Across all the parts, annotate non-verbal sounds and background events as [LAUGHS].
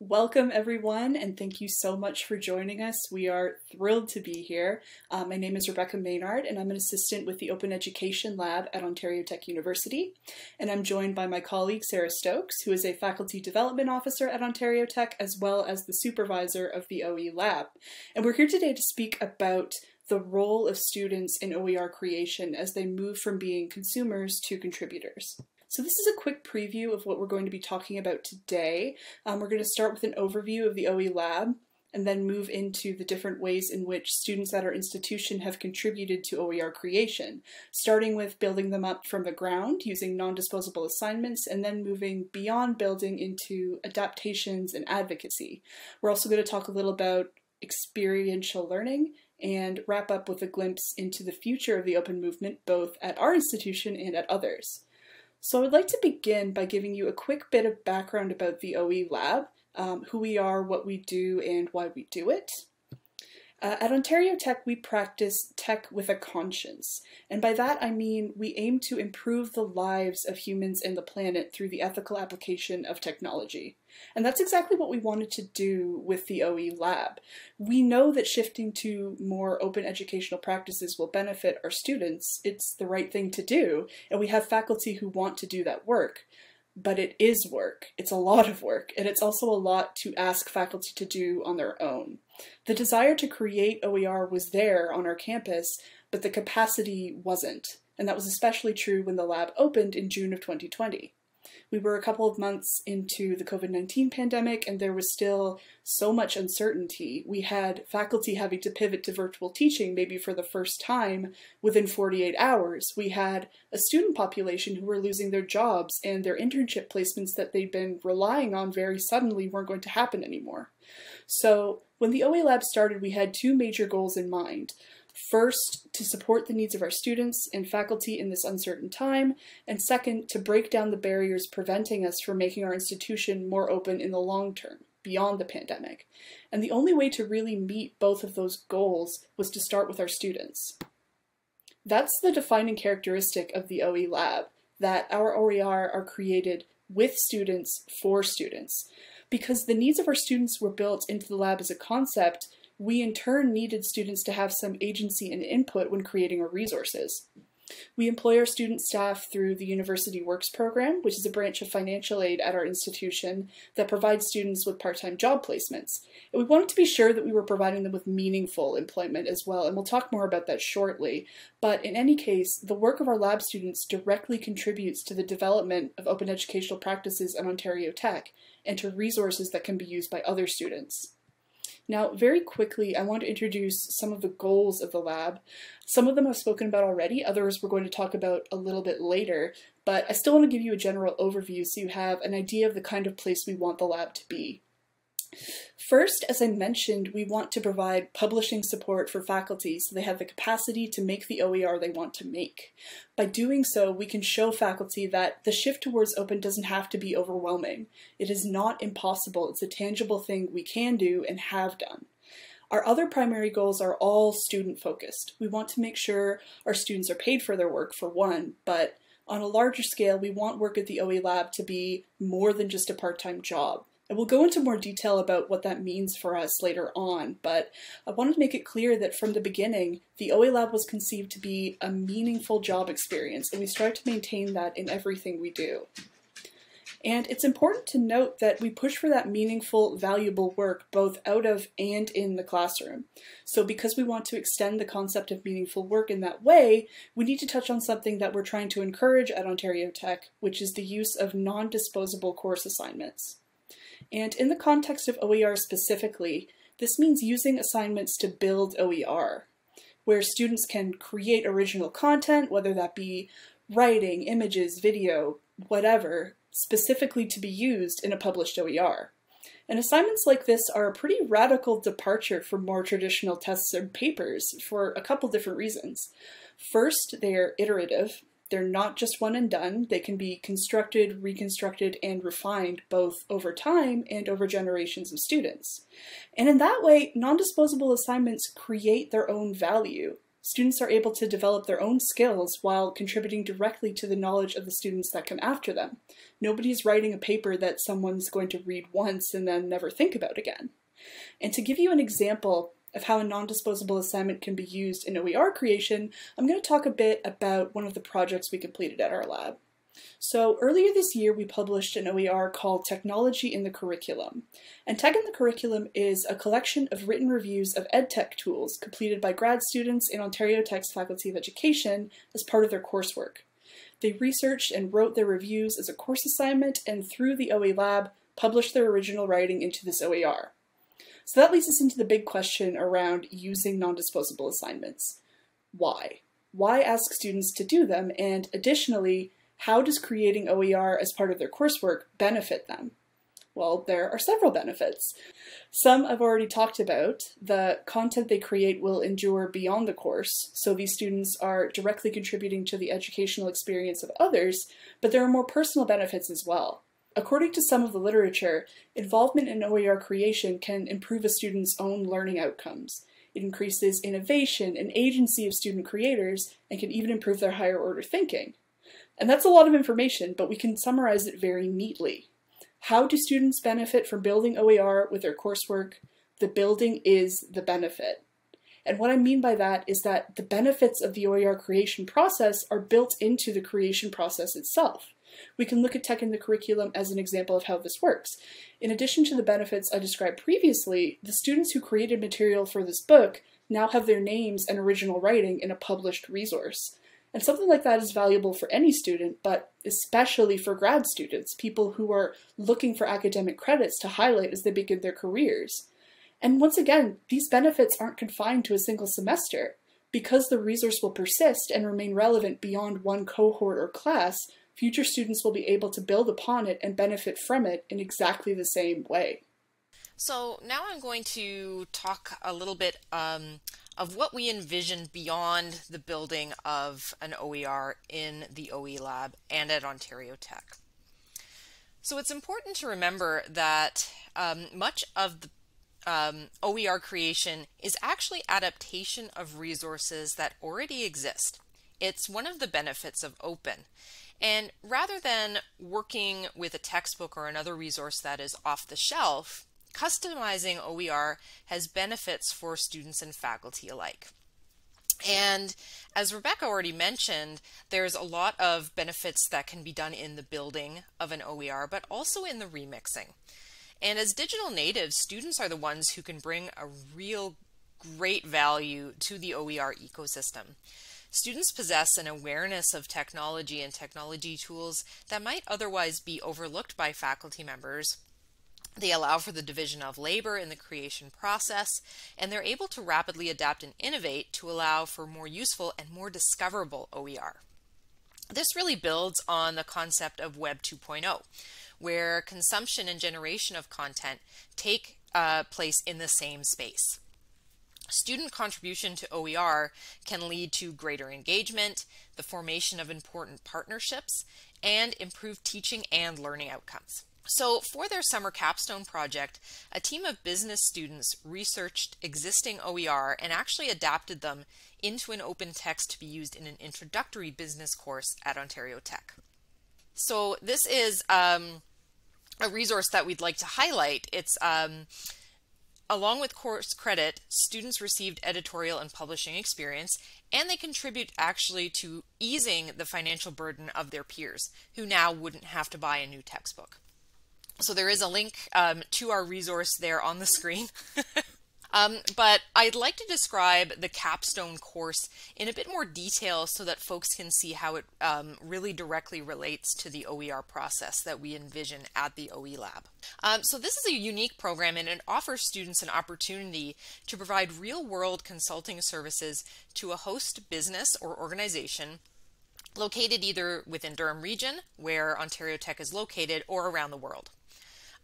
Welcome, everyone, and thank you so much for joining us. We are thrilled to be here. Uh, my name is Rebecca Maynard, and I'm an assistant with the Open Education Lab at Ontario Tech University. And I'm joined by my colleague Sarah Stokes, who is a faculty development officer at Ontario Tech, as well as the supervisor of the OE Lab. And we're here today to speak about the role of students in OER creation as they move from being consumers to contributors. So this is a quick preview of what we're going to be talking about today. Um, we're going to start with an overview of the OE Lab and then move into the different ways in which students at our institution have contributed to OER creation, starting with building them up from the ground using non-disposable assignments and then moving beyond building into adaptations and advocacy. We're also going to talk a little about experiential learning and wrap up with a glimpse into the future of the open movement both at our institution and at others. So I would like to begin by giving you a quick bit of background about the OE Lab, um, who we are, what we do, and why we do it. Uh, at Ontario Tech, we practice tech with a conscience. And by that, I mean we aim to improve the lives of humans and the planet through the ethical application of technology. And that's exactly what we wanted to do with the OE lab. We know that shifting to more open educational practices will benefit our students. It's the right thing to do, and we have faculty who want to do that work but it is work. It's a lot of work, and it's also a lot to ask faculty to do on their own. The desire to create OER was there on our campus, but the capacity wasn't, and that was especially true when the lab opened in June of 2020. We were a couple of months into the COVID 19 pandemic, and there was still so much uncertainty. We had faculty having to pivot to virtual teaching, maybe for the first time within 48 hours. We had a student population who were losing their jobs, and their internship placements that they'd been relying on very suddenly weren't going to happen anymore. So, when the OE Lab started, we had two major goals in mind. First, to support the needs of our students and faculty in this uncertain time, and second, to break down the barriers preventing us from making our institution more open in the long term, beyond the pandemic. And the only way to really meet both of those goals was to start with our students. That's the defining characteristic of the OE Lab, that our OER are created with students for students. Because the needs of our students were built into the lab as a concept, we in turn needed students to have some agency and input when creating our resources. We employ our student staff through the University Works program, which is a branch of financial aid at our institution that provides students with part-time job placements. And we wanted to be sure that we were providing them with meaningful employment as well, and we'll talk more about that shortly. But in any case, the work of our lab students directly contributes to the development of open educational practices at Ontario Tech and to resources that can be used by other students. Now, very quickly, I want to introduce some of the goals of the lab. Some of them I've spoken about already, others we're going to talk about a little bit later, but I still want to give you a general overview so you have an idea of the kind of place we want the lab to be. First, as I mentioned, we want to provide publishing support for faculty so they have the capacity to make the OER they want to make. By doing so, we can show faculty that the shift towards open doesn't have to be overwhelming. It is not impossible, it's a tangible thing we can do and have done. Our other primary goals are all student focused. We want to make sure our students are paid for their work, for one, but on a larger scale, we want work at the OE Lab to be more than just a part time job. And we'll go into more detail about what that means for us later on, but I wanted to make it clear that from the beginning, the OE Lab was conceived to be a meaningful job experience, and we strive to maintain that in everything we do. And it's important to note that we push for that meaningful, valuable work both out of and in the classroom. So, because we want to extend the concept of meaningful work in that way, we need to touch on something that we're trying to encourage at Ontario Tech, which is the use of non disposable course assignments. And in the context of OER specifically, this means using assignments to build OER, where students can create original content, whether that be writing, images, video, whatever, specifically to be used in a published OER. And assignments like this are a pretty radical departure from more traditional tests and papers for a couple different reasons. First, they are iterative, they're not just one and done. They can be constructed, reconstructed, and refined both over time and over generations of students. And in that way, non-disposable assignments create their own value. Students are able to develop their own skills while contributing directly to the knowledge of the students that come after them. Nobody's writing a paper that someone's going to read once and then never think about again. And to give you an example of how a non-disposable assignment can be used in OER creation, I'm going to talk a bit about one of the projects we completed at our lab. So earlier this year, we published an OER called Technology in the Curriculum. And Tech in the Curriculum is a collection of written reviews of EdTech tools completed by grad students in Ontario Tech's Faculty of Education as part of their coursework. They researched and wrote their reviews as a course assignment and through the OE Lab published their original writing into this OER. So that leads us into the big question around using non-disposable assignments. Why? Why ask students to do them? And additionally, how does creating OER as part of their coursework benefit them? Well, there are several benefits. Some I've already talked about. The content they create will endure beyond the course, so these students are directly contributing to the educational experience of others, but there are more personal benefits as well. According to some of the literature, involvement in OER creation can improve a student's own learning outcomes. It increases innovation and agency of student creators and can even improve their higher order thinking. And that's a lot of information, but we can summarize it very neatly. How do students benefit from building OER with their coursework? The building is the benefit. And what I mean by that is that the benefits of the OER creation process are built into the creation process itself. We can look at tech in the curriculum as an example of how this works. In addition to the benefits I described previously, the students who created material for this book now have their names and original writing in a published resource. And something like that is valuable for any student, but especially for grad students, people who are looking for academic credits to highlight as they begin their careers. And once again, these benefits aren't confined to a single semester. Because the resource will persist and remain relevant beyond one cohort or class, future students will be able to build upon it and benefit from it in exactly the same way. So now I'm going to talk a little bit um, of what we envision beyond the building of an OER in the OE lab and at Ontario Tech. So it's important to remember that um, much of the um, OER creation is actually adaptation of resources that already exist. It's one of the benefits of open. And rather than working with a textbook or another resource that is off the shelf, customizing OER has benefits for students and faculty alike. And as Rebecca already mentioned, there's a lot of benefits that can be done in the building of an OER, but also in the remixing. And as digital natives, students are the ones who can bring a real great value to the OER ecosystem. Students possess an awareness of technology and technology tools that might otherwise be overlooked by faculty members. They allow for the division of labor in the creation process, and they're able to rapidly adapt and innovate to allow for more useful and more discoverable OER. This really builds on the concept of Web 2.0, where consumption and generation of content take uh, place in the same space. Student contribution to OER can lead to greater engagement, the formation of important partnerships, and improved teaching and learning outcomes. So, for their summer capstone project, a team of business students researched existing OER and actually adapted them into an open text to be used in an introductory business course at Ontario Tech. So, this is um, a resource that we'd like to highlight. It's um, Along with course credit, students received editorial and publishing experience, and they contribute actually to easing the financial burden of their peers, who now wouldn't have to buy a new textbook. So there is a link um, to our resource there on the screen. [LAUGHS] Um, but I'd like to describe the capstone course in a bit more detail so that folks can see how it um, really directly relates to the OER process that we envision at the OE lab. Um, so this is a unique program and it offers students an opportunity to provide real world consulting services to a host business or organization located either within Durham region, where Ontario Tech is located, or around the world.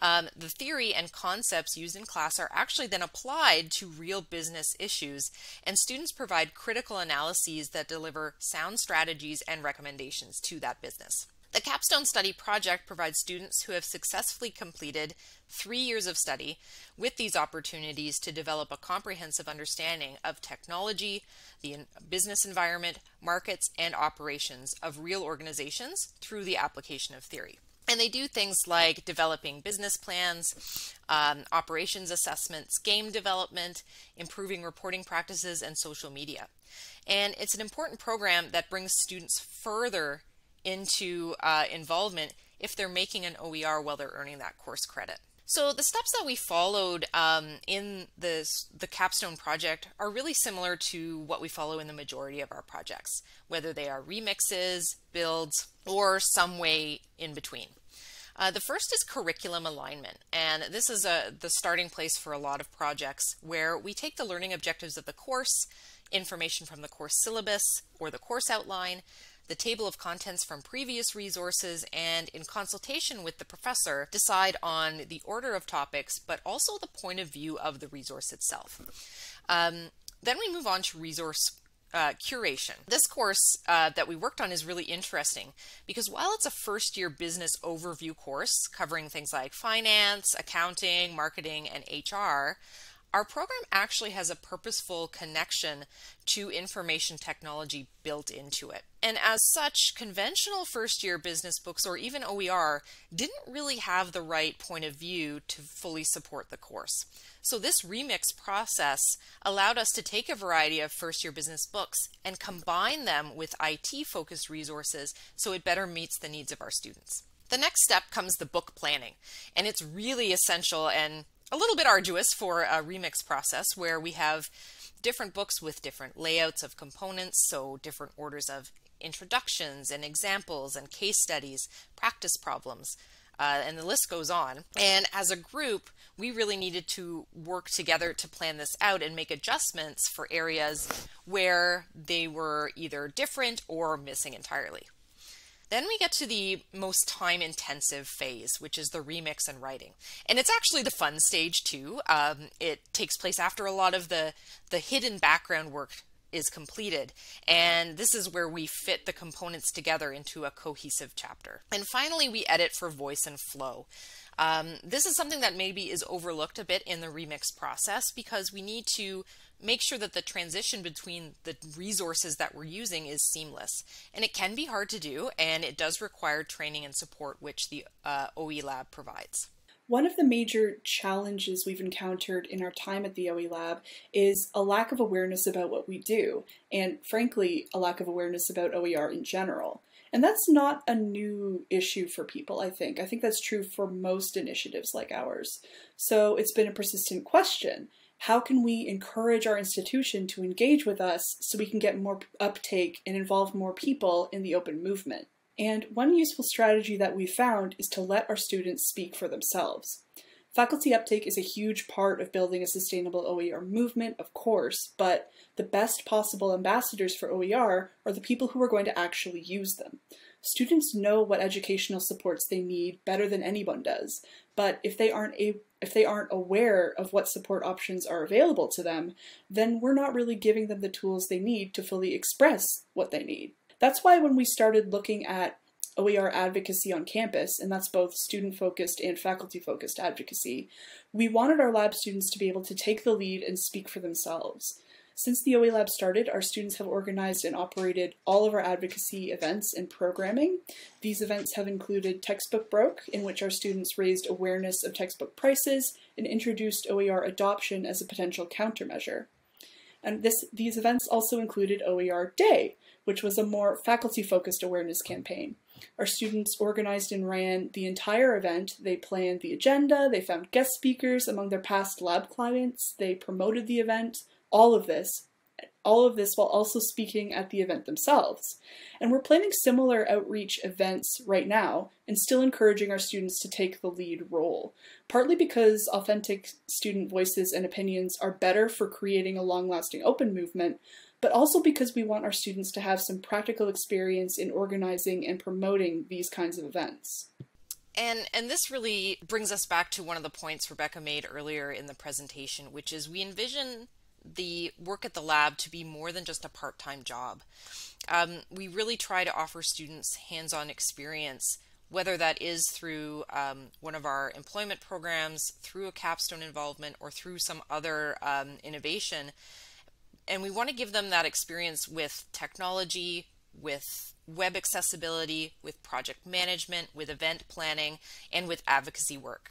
Um, the theory and concepts used in class are actually then applied to real business issues, and students provide critical analyses that deliver sound strategies and recommendations to that business. The Capstone Study Project provides students who have successfully completed three years of study with these opportunities to develop a comprehensive understanding of technology, the business environment, markets, and operations of real organizations through the application of theory. And they do things like developing business plans, um, operations assessments, game development, improving reporting practices, and social media. And it's an important program that brings students further into uh, involvement if they're making an OER while they're earning that course credit. So the steps that we followed um, in this, the capstone project are really similar to what we follow in the majority of our projects, whether they are remixes, builds, or some way in between. Uh, the first is curriculum alignment, and this is a, the starting place for a lot of projects where we take the learning objectives of the course, information from the course syllabus or the course outline, the table of contents from previous resources, and in consultation with the professor, decide on the order of topics, but also the point of view of the resource itself. Um, then we move on to resource uh, curation. This course uh, that we worked on is really interesting because while it's a first year business overview course covering things like finance, accounting, marketing, and HR, our program actually has a purposeful connection to information technology built into it. And as such, conventional first year business books or even OER didn't really have the right point of view to fully support the course. So this remix process allowed us to take a variety of first year business books and combine them with IT focused resources so it better meets the needs of our students. The next step comes the book planning, and it's really essential and a little bit arduous for a remix process where we have different books with different layouts of components, so different orders of introductions and examples and case studies, practice problems, uh, and the list goes on. And as a group, we really needed to work together to plan this out and make adjustments for areas where they were either different or missing entirely. Then we get to the most time intensive phase, which is the remix and writing. And it's actually the fun stage too. Um, it takes place after a lot of the, the hidden background work is completed. And this is where we fit the components together into a cohesive chapter. And finally, we edit for voice and flow. Um, this is something that maybe is overlooked a bit in the remix process because we need to make sure that the transition between the resources that we're using is seamless. And it can be hard to do, and it does require training and support, which the uh, OE Lab provides. One of the major challenges we've encountered in our time at the OE Lab is a lack of awareness about what we do, and frankly, a lack of awareness about OER in general. And that's not a new issue for people, I think. I think that's true for most initiatives like ours. So it's been a persistent question how can we encourage our institution to engage with us so we can get more uptake and involve more people in the open movement? And one useful strategy that we found is to let our students speak for themselves. Faculty uptake is a huge part of building a sustainable OER movement, of course, but the best possible ambassadors for OER are the people who are going to actually use them. Students know what educational supports they need better than anyone does, but if they aren't a, if they aren't aware of what support options are available to them, then we're not really giving them the tools they need to fully express what they need. That's why when we started looking at OER advocacy on campus, and that's both student focused and faculty focused advocacy, we wanted our lab students to be able to take the lead and speak for themselves. Since the OE Lab started, our students have organized and operated all of our advocacy events and programming. These events have included Textbook Broke, in which our students raised awareness of textbook prices and introduced OER adoption as a potential countermeasure. And this, these events also included OER Day, which was a more faculty-focused awareness campaign. Our students organized and ran the entire event. They planned the agenda, they found guest speakers among their past lab clients, they promoted the event, all of this, all of this while also speaking at the event themselves. And we're planning similar outreach events right now and still encouraging our students to take the lead role, partly because authentic student voices and opinions are better for creating a long-lasting open movement, but also because we want our students to have some practical experience in organizing and promoting these kinds of events. And and this really brings us back to one of the points Rebecca made earlier in the presentation, which is we envision the work at the lab to be more than just a part time job. Um, we really try to offer students hands on experience, whether that is through um, one of our employment programs, through a capstone involvement, or through some other um, innovation. And we want to give them that experience with technology, with web accessibility, with project management, with event planning, and with advocacy work.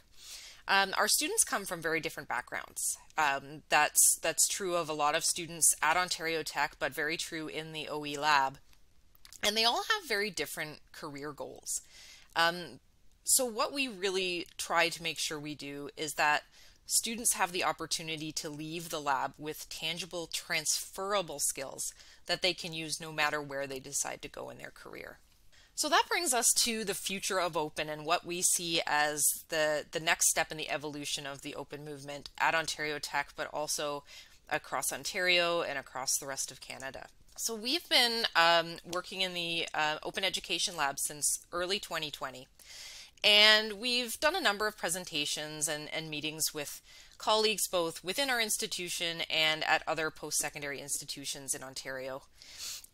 Um, our students come from very different backgrounds. Um, that's that's true of a lot of students at Ontario Tech, but very true in the OE lab. And they all have very different career goals. Um, so what we really try to make sure we do is that students have the opportunity to leave the lab with tangible, transferable skills that they can use no matter where they decide to go in their career. So that brings us to the future of open and what we see as the, the next step in the evolution of the open movement at Ontario Tech, but also across Ontario and across the rest of Canada. So we've been um, working in the uh, Open Education Lab since early 2020. And we've done a number of presentations and, and meetings with colleagues both within our institution and at other post secondary institutions in Ontario.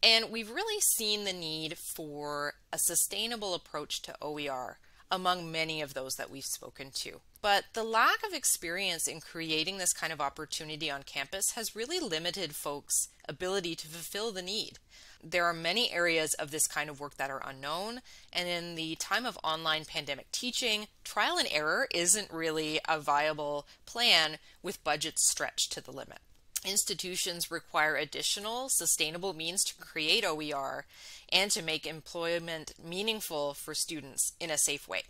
And we've really seen the need for a sustainable approach to OER among many of those that we've spoken to. But the lack of experience in creating this kind of opportunity on campus has really limited folks' ability to fulfill the need. There are many areas of this kind of work that are unknown, and in the time of online pandemic teaching, trial and error isn't really a viable plan with budgets stretched to the limit institutions require additional sustainable means to create OER and to make employment meaningful for students in a safe way.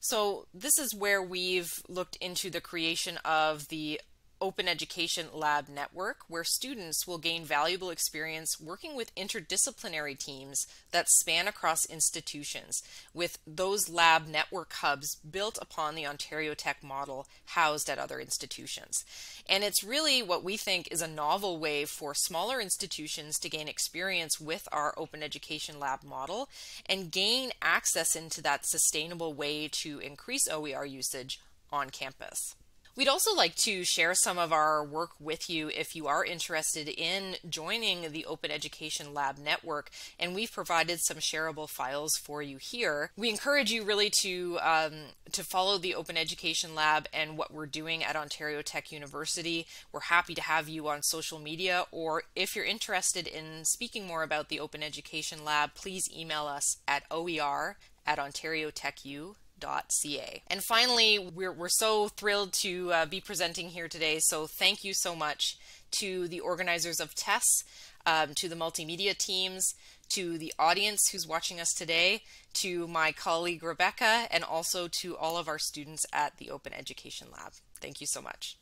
So this is where we've looked into the creation of the Open Education Lab Network, where students will gain valuable experience working with interdisciplinary teams that span across institutions, with those lab network hubs built upon the Ontario Tech model housed at other institutions. And it's really what we think is a novel way for smaller institutions to gain experience with our Open Education Lab model and gain access into that sustainable way to increase OER usage on campus. We'd also like to share some of our work with you if you are interested in joining the Open Education Lab network, and we've provided some shareable files for you here. We encourage you really to um, to follow the Open Education Lab and what we're doing at Ontario Tech University. We're happy to have you on social media, or if you're interested in speaking more about the Open Education Lab, please email us at oer at ontariotechu.com ca. And finally, we're, we're so thrilled to uh, be presenting here today. So thank you so much to the organizers of TESS, um, to the multimedia teams, to the audience who's watching us today, to my colleague Rebecca, and also to all of our students at the Open Education Lab. Thank you so much.